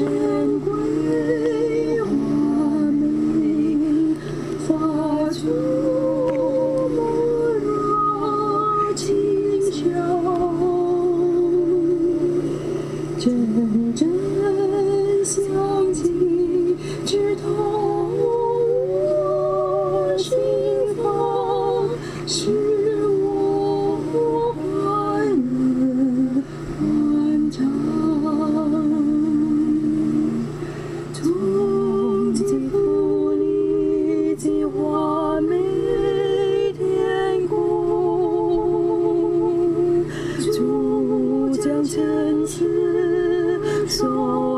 珍贵花美花吐沫若锦绣阵阵香气直透我心房 so.